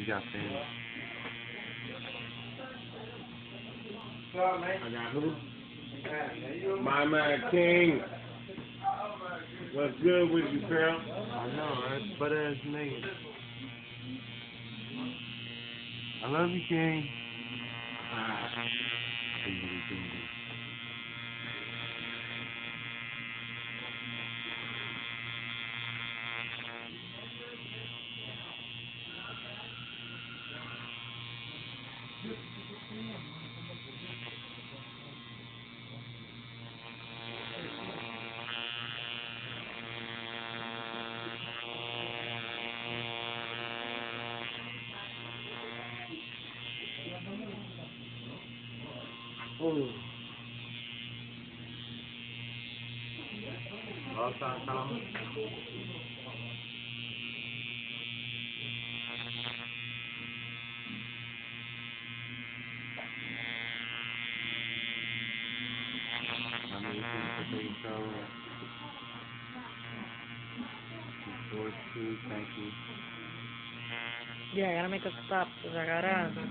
You got fans. I got who? My man King. What's good with you, pal? I know, right? Butt ass nigga. I love you, King. Ah. Ừ. Kalau salah Yeah, I gotta make a stop, cause I gotta